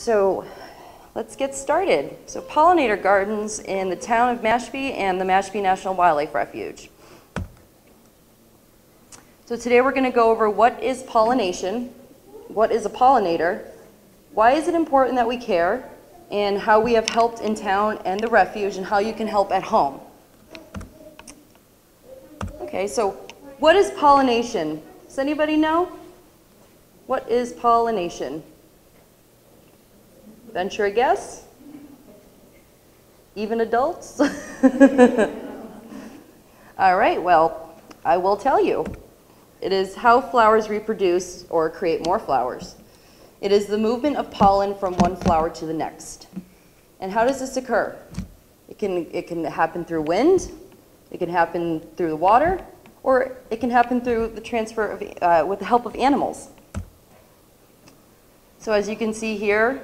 So let's get started. So pollinator gardens in the town of Mashpee and the Mashpee National Wildlife Refuge. So today we're going to go over what is pollination, what is a pollinator, why is it important that we care, and how we have helped in town and the refuge and how you can help at home. Okay, so what is pollination? Does anybody know? What is pollination? Venture a guess? Even adults? All right, well, I will tell you. It is how flowers reproduce or create more flowers. It is the movement of pollen from one flower to the next. And how does this occur? It can, it can happen through wind, it can happen through the water, or it can happen through the transfer of, uh, with the help of animals. So as you can see here,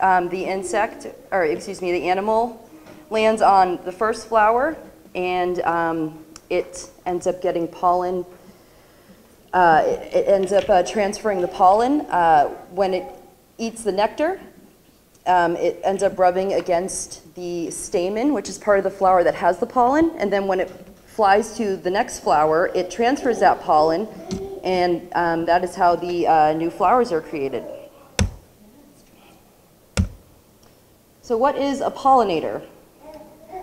um, the insect, or excuse me, the animal lands on the first flower and um, it ends up getting pollen. Uh, it, it, ends up uh, transferring the pollen. Uh, when it eats the nectar, um, it ends up rubbing against the stamen, which is part of the flower that has the pollen. And then when it flies to the next flower, it transfers that pollen, and um, that is how the uh, new flowers are created. So what is a pollinator?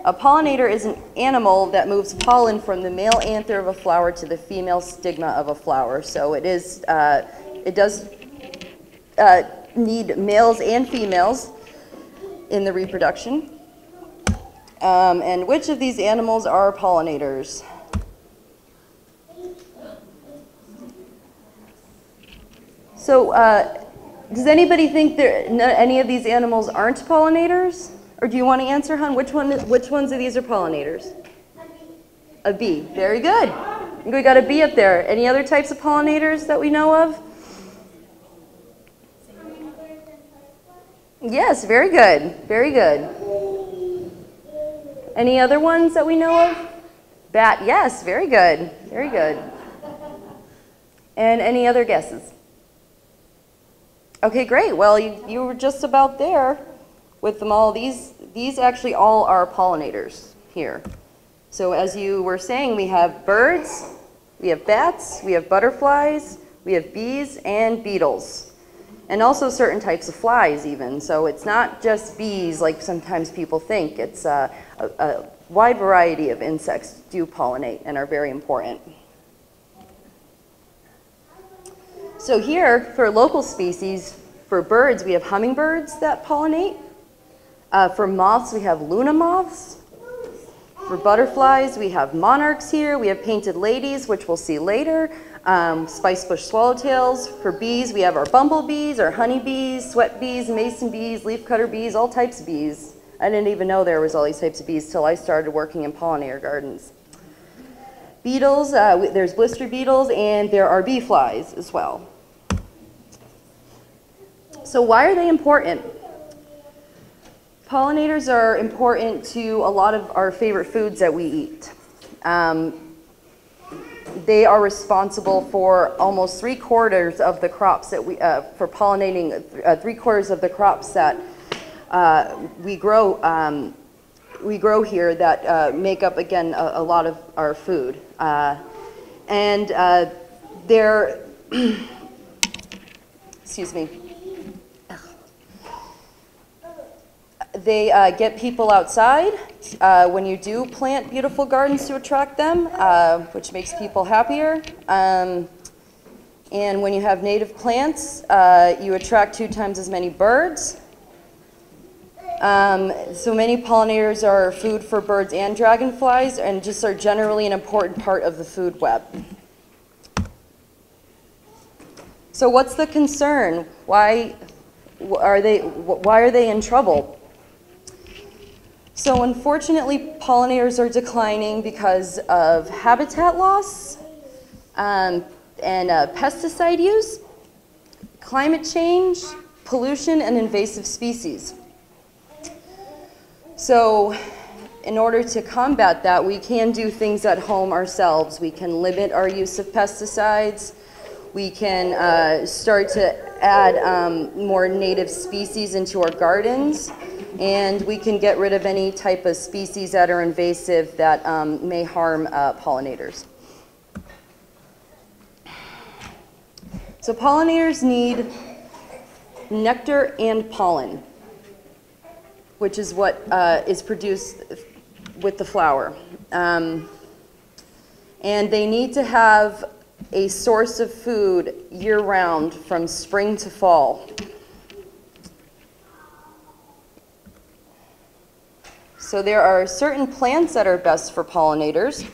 A pollinator is an animal that moves pollen from the male anther of a flower to the female stigma of a flower. So it is, uh, it does uh, need males and females in the reproduction. Um, and which of these animals are pollinators? So uh, does anybody think there, any of these animals aren't pollinators? Or do you want to answer, hon? Which, one, which ones of these are pollinators? A bee. Very good. We got a bee up there. Any other types of pollinators that we know of? Yes, very good. Very good. Any other ones that we know of? Bat, yes, very good. Very good. And any other guesses? Okay, great. Well, you, you were just about there with them all. These, these actually all are pollinators here. So as you were saying, we have birds, we have bats, we have butterflies, we have bees, and beetles and also certain types of flies even. So it's not just bees like sometimes people think. It's uh, a, a wide variety of insects do pollinate and are very important. So here, for local species, for birds, we have hummingbirds that pollinate. Uh, for moths, we have luna moths. For butterflies, we have monarchs here. We have painted ladies, which we'll see later um, spicebush swallowtails. For bees, we have our bumblebees, our honeybees, sweat bees, mason bees, leafcutter bees, all types of bees. I didn't even know there was all these types of bees till I started working in pollinator gardens. Beetles, uh, there's blister beetles and there are bee flies as well. So why are they important? Pollinators are important to a lot of our favorite foods that we eat. Um, they are responsible for almost three quarters of the crops that we, uh, for pollinating uh, three quarters of the crops that uh, we grow, um, we grow here that uh, make up again a, a, lot of our food. Uh, and uh, they're, excuse me, they get people outside uh, when you do plant beautiful gardens to attract them, uh, which makes people happier. Um, and when you have native plants, uh, you attract two times as many birds. Um, so many pollinators are food for birds and dragonflies and just are generally an important part of the food web. So what's the concern? Why are they, why are they in trouble? So unfortunately, pollinators are declining because of habitat loss um, and uh, pesticide use, climate change, pollution, and invasive species. So in order to combat that, we can do things at home ourselves. We can limit our use of pesticides. We can uh, start to add um, more native species into our gardens, and we can get rid of any type of species that are invasive that um, may harm uh, pollinators. So pollinators need nectar and pollen, which is what uh, is produced with the flower. Um, and they need to have a source of food year round from spring to fall. So there are certain plants that are best for pollinators.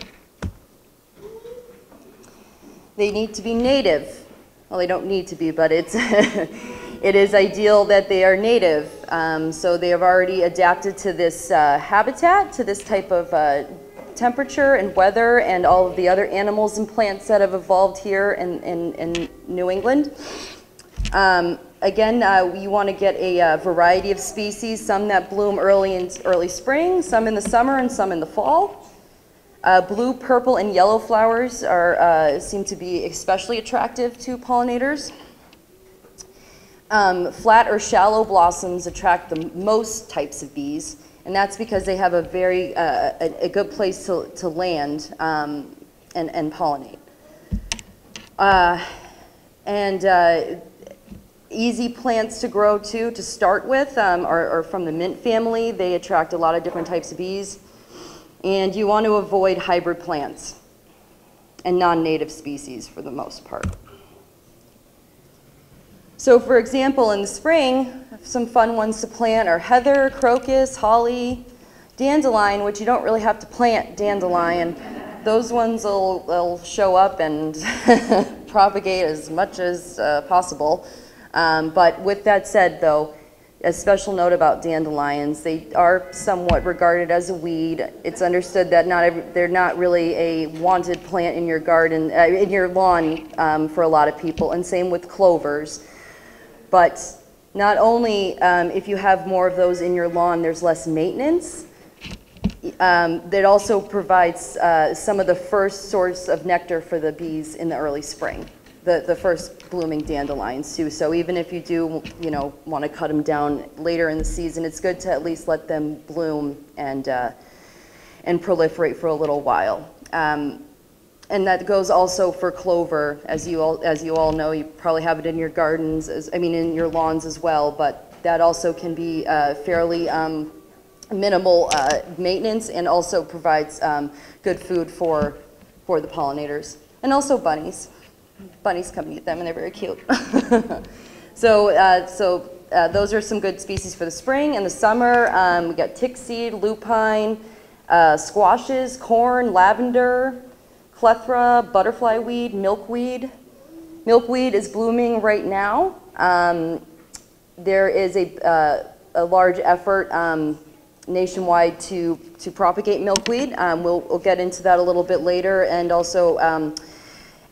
They need to be native. Well, they don't need to be, but it's it is ideal that they are native. Um, so they have already adapted to this uh, habitat, to this type of uh, temperature and weather and all of the other animals and plants that have evolved here in, in, in New England. Um, again, uh, you want to get a uh, variety of species, some that bloom early in early spring, some in the summer, and some in the fall. Uh, blue, purple, and yellow flowers are, uh, seem to be especially attractive to pollinators. Um, flat or shallow blossoms attract the most types of bees and that's because they have a very uh, a, a, good place to, to land um, and, and pollinate. Uh, and uh, easy plants to grow too to start with um, are, are, from the mint family. They attract a lot of different types of bees. And you want to avoid hybrid plants and non-native species for the most part. So for example, in the spring, some fun ones to plant are heather, crocus, holly, dandelion, which you don't really have to plant dandelion. Those ones will, will show up and propagate as much as uh, possible. Um, but with that said, though, a special note about dandelions, they are somewhat regarded as a weed. It's understood that not every, they're not really a wanted plant in your garden, uh, in your lawn um, for a lot of people, and same with clovers. But not only um, if you have more of those in your lawn, there's less maintenance. Um, that also provides uh, some of the first source of nectar for the bees in the early spring, the, the first blooming dandelions too. So even if you do, you know, want to cut them down later in the season, it's good to at least let them bloom and, uh, and proliferate for a little while. Um, and that goes also for clover, as you all as you all know. You probably have it in your gardens, as, I mean, in your lawns as well. But that also can be uh, fairly um, minimal uh, maintenance, and also provides um, good food for for the pollinators, and also bunnies. Bunnies come eat them, and they're very cute. so uh, so. Uh, those are some good species for the spring and the summer. Um, we got tick seed, lupine, uh, squashes, corn, lavender, clethra, butterfly weed, milkweed. Milkweed is blooming right now. Um, there is a, uh, a large effort um, nationwide to, to propagate milkweed. Um, we'll, we'll, get into that a little bit later and also um,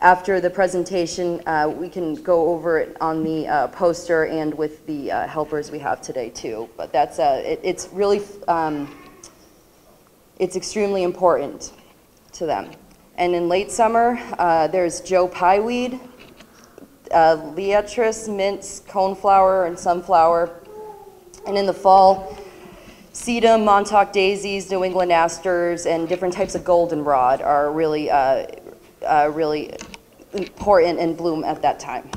after the presentation uh, we can go over it on the uh, poster and with the uh, helpers we have today too. But that's, uh, it, it's really, um, it's extremely important to them. And in late summer, uh, there's Joe Pye weed, uh, Liatris, mints, coneflower, and sunflower. And in the fall, sedum, Montauk daisies, New England asters, and different types of goldenrod are really, uh, uh, really important and bloom at that time.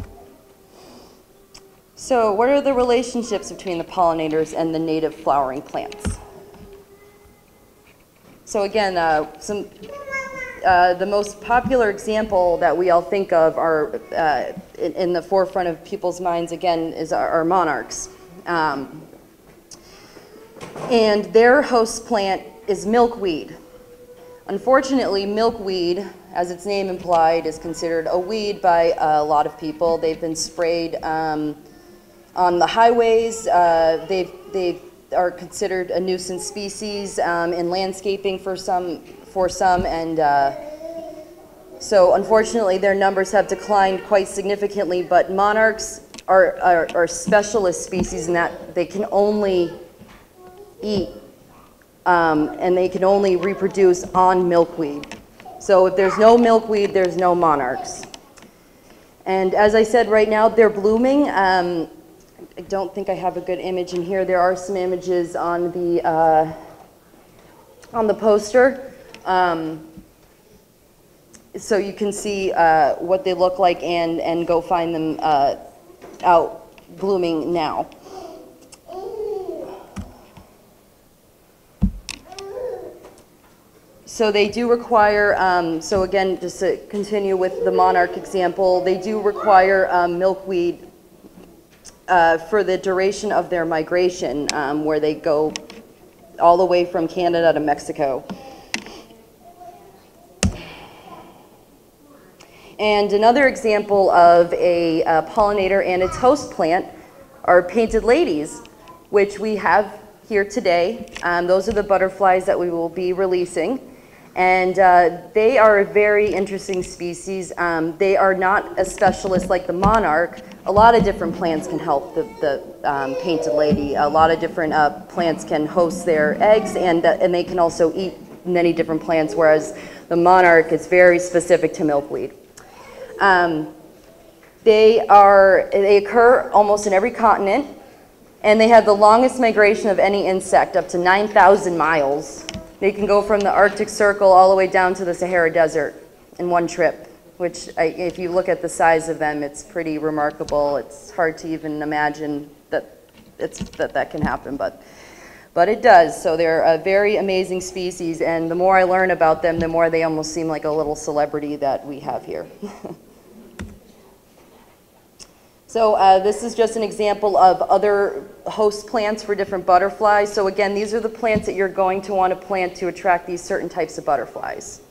So what are the relationships between the pollinators and the native flowering plants? So again, uh, some uh, the most popular example that we all think of are uh, in, in, the forefront of people's minds again is our, our monarchs. Um, and their host plant is milkweed. Unfortunately, milkweed, as its name implied, is considered a weed by a lot of people. They've been sprayed um, on the highways. Uh, they've, they are considered a nuisance species um, in landscaping for some for some, and uh, so unfortunately their numbers have declined quite significantly, but monarchs are, are, are specialist species in that they can only eat um, and they can only reproduce on milkweed. So if there's no milkweed, there's no monarchs. And as I said, right now they're blooming. Um, I don't think I have a good image in here. There are some images on the uh, on the poster. Um, so you can see uh, what they look like and, and go find them uh, out blooming now. So they do require, um, so again, just to continue with the monarch example, they do require um, milkweed uh, for the duration of their migration, um, where they go all the way from Canada to Mexico. And another example of a pollinator and its host plant are painted ladies, which we have here today. Um, those are the butterflies that we will be releasing. And uh, they are a very interesting species. Um, they are not a specialist like the monarch. A lot of different plants can help the, the um, painted lady. A lot of different uh, plants can host their eggs and, uh, and they can also eat many different plants, whereas the monarch is very specific to milkweed. Um, they, are, they occur almost in every continent, and they have the longest migration of any insect, up to 9,000 miles. They can go from the Arctic Circle all the way down to the Sahara Desert in one trip, which I, if you look at the size of them, it's pretty remarkable. It's hard to even imagine that, it's, that that can happen, but, but it does. So they're a very amazing species, and the more I learn about them, the more they almost seem like a little celebrity that we have here. So uh, this is just an example of other host plants for different butterflies. So again, these are the plants that you're going to want to plant to attract these certain types of butterflies.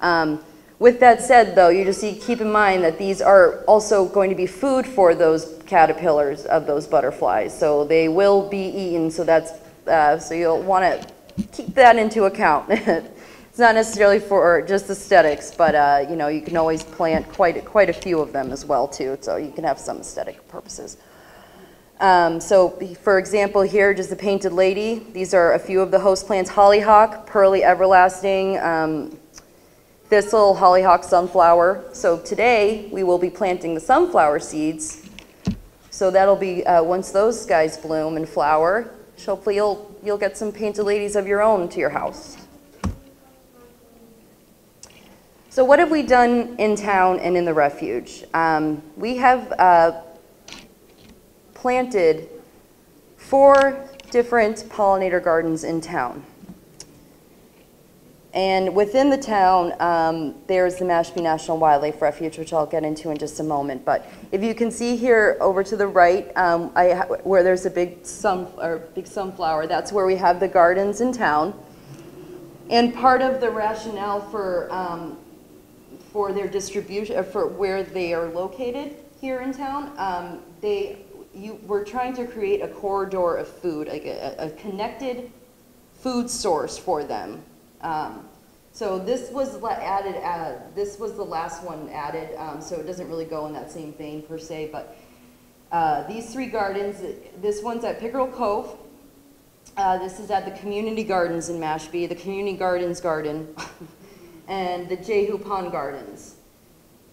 Um, with that said, though, you just need to keep in mind that these are also going to be food for those caterpillars of those butterflies. So they will be eaten, so that's uh, so you'll want to keep that into account. Not necessarily for just aesthetics, but uh, you know you can always plant quite quite a few of them as well too. So you can have some aesthetic purposes. Um, so for example, here just the painted lady. These are a few of the host plants: hollyhock, pearly everlasting, um, thistle, hollyhock, sunflower. So today we will be planting the sunflower seeds. So that'll be uh, once those guys bloom and flower. Hopefully you'll you'll get some painted ladies of your own to your house. So what have we done in town and in the refuge? Um, we have uh, planted four different pollinator gardens in town. And within the town, um, there's the Mashpee National Wildlife Refuge, which I'll get into in just a moment. But if you can see here over to the right, um, I, where there's a big, sun, or big sunflower, that's where we have the gardens in town. And part of the rationale for um, for their distribution, uh, for where they are located here in town. Um, they, you, we're trying to create a corridor of food, like a, a connected food source for them. Um, so this was added, uh, this was the last one added, um, so it doesn't really go in that same vein per se, but uh, these three gardens, this one's at Pickerel Cove, uh, this is at the Community Gardens in Mashpee, the Community Gardens Garden. and the Jehu Pond Gardens.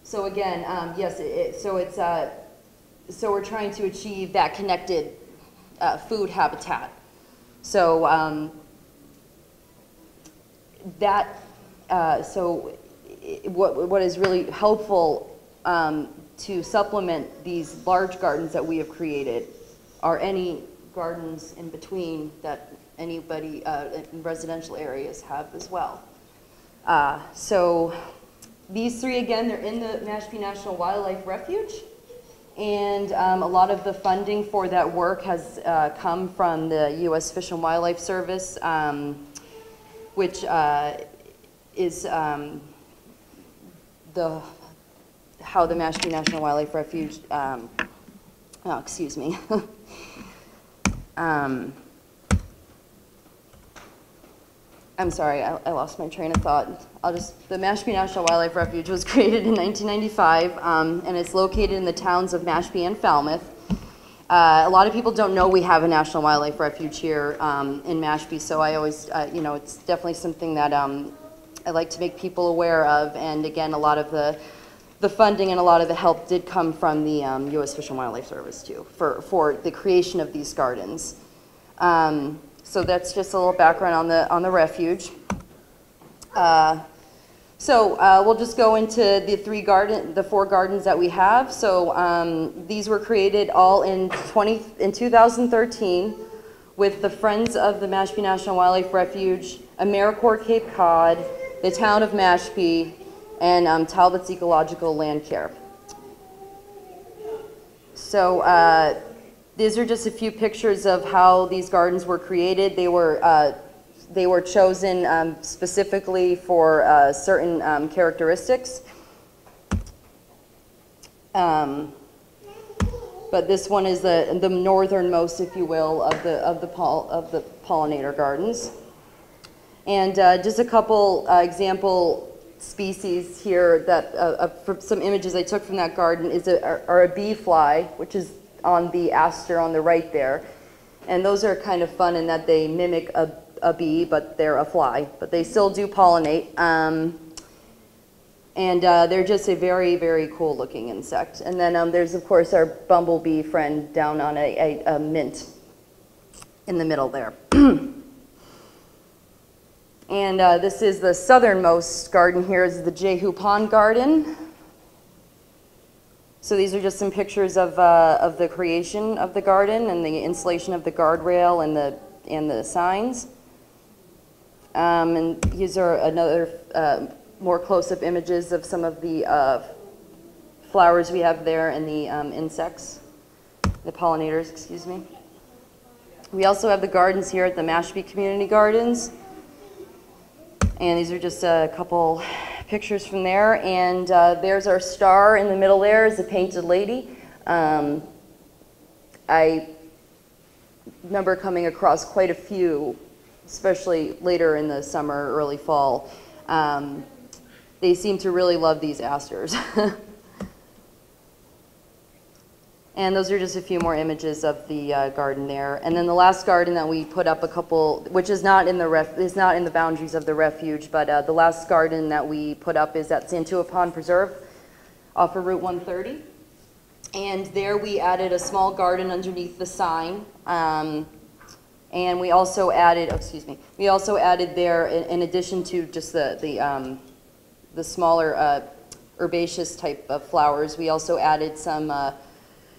So again, um, yes, it, it, so it's uh, so we're trying to achieve that connected uh, food habitat. So um, that uh, so what what is really helpful um, to supplement these large gardens that we have created are any gardens in between that anybody uh, in residential areas have as well. Uh, so these three, again, they're in the Mashpee National Wildlife Refuge. And um, a lot of the funding for that work has uh, come from the U.S. Fish and Wildlife Service, um, which uh, is um, the how the Mashpee National Wildlife Refuge, um, oh, excuse me, um, I'm sorry, I, I, lost my train of thought. I'll just, the Mashpee National Wildlife Refuge was created in 1995, um, and it's located in the towns of Mashpee and Falmouth. Uh, a lot of people don't know we have a National Wildlife Refuge here um, in Mashpee, so I always, uh, you know, it's definitely something that um, I like to make people aware of. And again, a lot of the the funding and a lot of the help did come from the um, U.S. Fish and Wildlife Service too, for, for the creation of these gardens. Um, so that's just a little background on the, on the refuge. Uh, so uh, we'll just go into the three garden, the four gardens that we have. So um, these were created all in 20, in 2013 with the Friends of the Mashpee National Wildlife Refuge, AmeriCorps Cape Cod, the town of Mashpee, and um, Talbot's Ecological Land Care. So uh, these are just a few pictures of how these gardens were created. They were, uh, they were chosen um, specifically for uh, certain um, characteristics. Um, but this one is the, the northernmost, if you will, of the, of the, pol of the pollinator gardens. And uh, just a couple uh, example species here that, uh, uh some images I took from that garden is a, are, are a bee fly, which is on the aster on the right there. And those are kind of fun in that they mimic a, a bee, but they're a fly. But they still do pollinate. Um, and uh, they're just a very, very cool looking insect. And then um, there's, of course, our bumblebee friend down on a, a, a mint in the middle there. and uh, this is the southernmost garden here is the Jehu Pond Garden. So these are just some pictures of, uh, of the creation of the garden and the installation of the guardrail and the, and the signs. Um, and these are another uh, more close-up images of some of the uh, flowers we have there and the um, insects, the pollinators, excuse me. We also have the gardens here at the Mashpee Community Gardens. And these are just a couple pictures from there. And uh, there's our star in the middle there is a painted lady. Um, I remember coming across quite a few, especially later in the summer, early fall. Um, they seem to really love these asters. and those are just a few more images of the uh, garden there. And then the last garden that we put up a couple, which is not in the ref, is not in the boundaries of the refuge, but uh, the last garden that we put up is at Santuit Pond Preserve off of Route 130. And there we added a small garden underneath the sign. Um, and we also added, oh, excuse me, we also added there, in, in addition to just the, the um, the smaller uh, herbaceous type of flowers. We also added some, uh,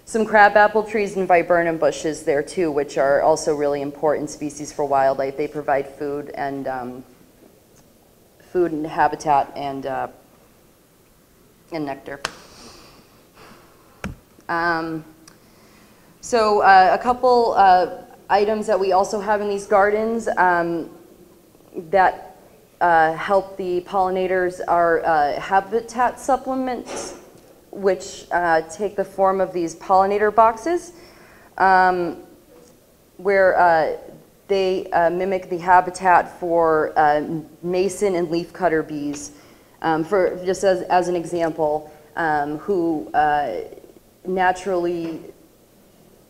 some crabapple trees and viburnum bushes there too, which are also really important species for wildlife. They provide food and um, food and habitat and, uh, and nectar. Um, so uh, a couple uh, items that we also have in these gardens um, that uh, help the pollinators are uh, habitat supplements, which uh, take the form of these pollinator boxes, um, where uh, they uh, mimic the habitat for uh, mason and leafcutter bees. Um, for just as, as an example, um, who naturally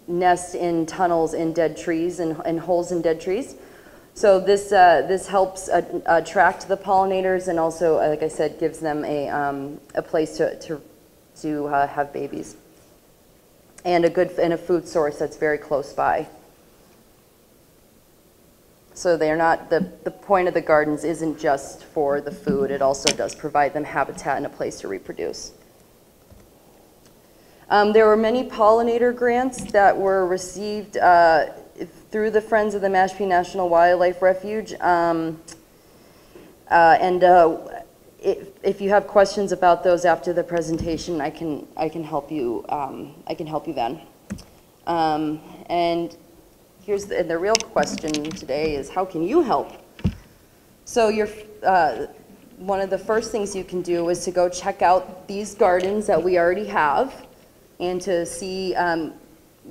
nest in tunnels in dead trees and, and holes in dead trees. So this, uh, this helps uh, attract the pollinators and also, uh, like I said, gives them a, um, a place to, to, to uh, have babies. And a good and a food source that's very close by. So they're not, the, the point of the gardens isn't just for the food, it also does provide them habitat and a place to reproduce. Um, there were many pollinator grants that were received uh, through the Friends of the Mashpee National Wildlife Refuge. Um, uh, and uh, if, if, you have questions about those after the presentation, I can, I can help you, um, I can help you then. Um, and here's the, the, real question today is how can you help? So you're, uh, one of the first things you can do is to go check out these gardens that we already have and to see um,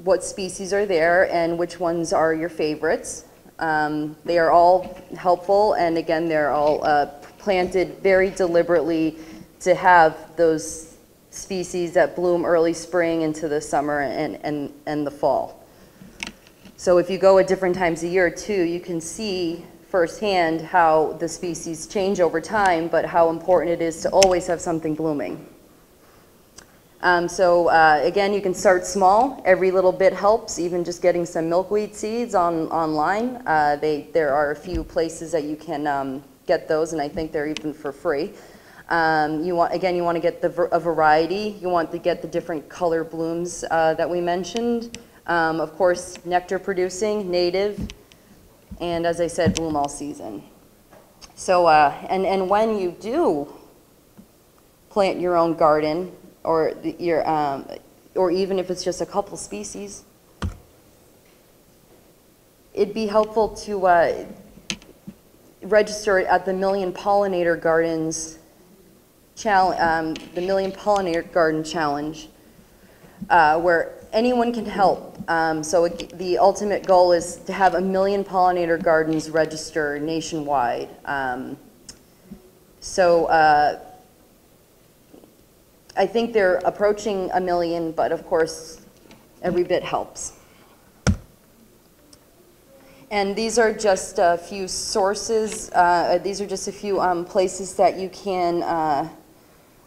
what species are there and which ones are your favorites. Um, they are all helpful, and again, they're all uh, planted very deliberately to have those species that bloom early spring into the summer and, and, and the fall. So if you go at different times a year too, you can see firsthand how the species change over time, but how important it is to always have something blooming. Um, so uh, again, you can start small. Every little bit helps. Even just getting some milkweed seeds on online. Uh, they there are a few places that you can um, get those, and I think they're even for free. Um, you want again, you want to get the a variety. You want to get the different color blooms uh, that we mentioned. Um, of course, nectar producing, native, and as I said, bloom all season. So uh, and and when you do plant your own garden, or your, um, or even if it's just a couple species. It'd be helpful to uh, register at the Million Pollinator Gardens um, the Million Pollinator Garden Challenge, uh, where anyone can help. Um, so it, the ultimate goal is to have a million pollinator gardens register nationwide. Um, so uh, I think they're approaching a million, but of course, every bit helps. And these are just a few sources. Uh, these are just a few um, places that you can uh,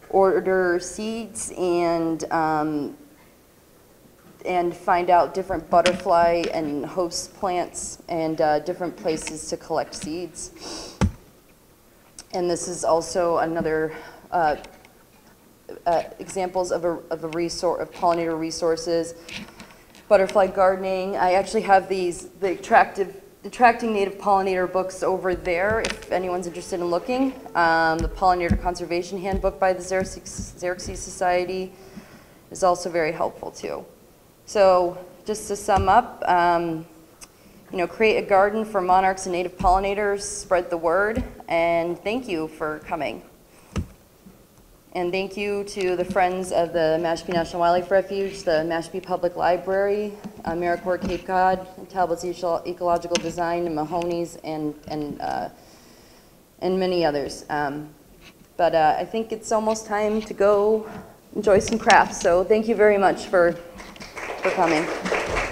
order seeds and um, and find out different butterfly and host plants and uh, different places to collect seeds. And this is also another uh, uh, examples of a, of a resource, of pollinator resources, butterfly gardening. I actually have these, the attractive, attracting native pollinator books over there if anyone's interested in looking. Um, the Pollinator Conservation Handbook by the Xerces Society is also very helpful too. So just to sum up, um, you know, create a garden for monarchs and native pollinators, spread the word, and thank you for coming. And thank you to the friends of the Mashpee National Wildlife Refuge, the Mashpee Public Library, AmeriCorps Cape Cod, Talbot's Ecological Design, and Mahoney's, and, and, uh, and many others. Um, but uh, I think it's almost time to go enjoy some crafts. So thank you very much for, for coming.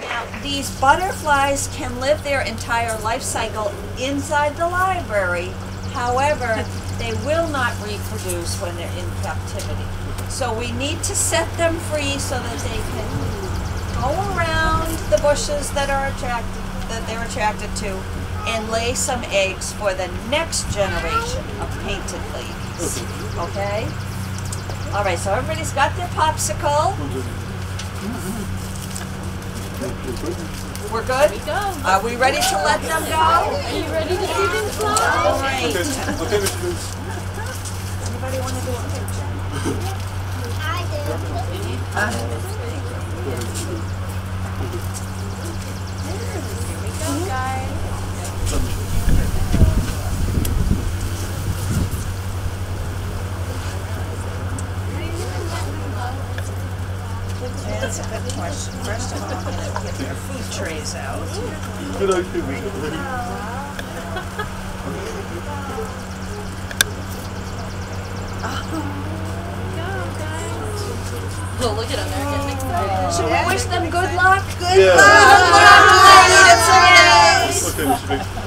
Now, these butterflies can live their entire life cycle inside the library. However, they will not reproduce when they're in captivity. So we need to set them free so that they can go around the bushes that are attracted that they're attracted to and lay some eggs for the next generation of painted ladies. Okay? All right, so everybody's got their popsicle. We're good? We go. Are we ready to let them go? Are you ready to see them fly? All right. Okay, okay, Mr. Boots. Anybody want to do a picture? I do. Uh, Here we go, guys. That's a good question. First of all, I'm gonna get their food trays out. Good. Oh, look at them, they're getting excited. Should we wish them good luck? Good Yeah. luck, ladies. Okay, Mr. Biggs.